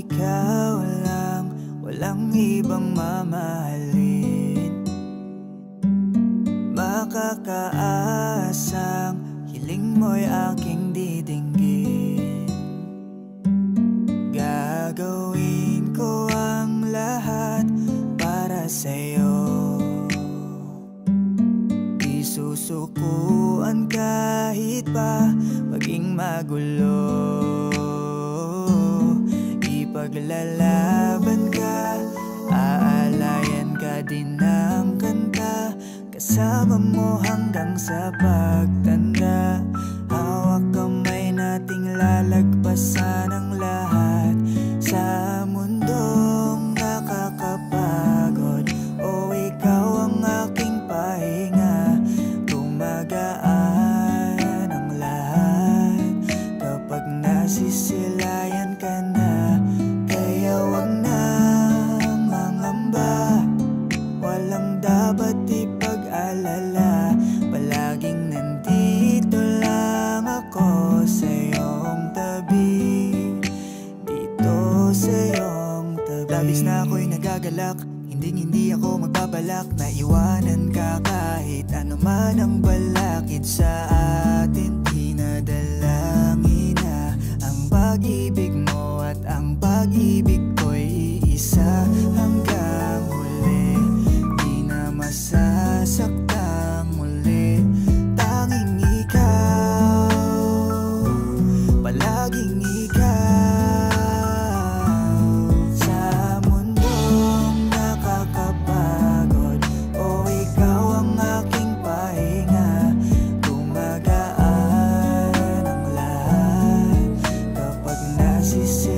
ikaw lang Walang ibang mamahalin. Makakaasang hiling mo'y aking didinggin Gagawin ko ang lahat para sa'yo. Isusukuan kahit pa maging magulo Ipaglalaban ka, aalayan ka din ng kanta. Kasama mo hanggang sa pagtanda. Hawak kamay nating lalagpasan ang lahat. Sa mundong nakakapagod O ikaw ang aking pahinga. Gumagaan ang lahat. Kapag nasisilayan labis na ako'y nagagalak. Hinding hindi ako magbabalak. Maiwanan ka kahit ano man ang balakid sa atin. Pinadalangin na ang pag-ibig mo at ang pag-ibig ko'y iisa Hanggang huli, di na masaya se